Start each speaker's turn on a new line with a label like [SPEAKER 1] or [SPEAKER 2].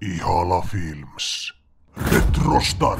[SPEAKER 1] Ihala Films. Retrosta.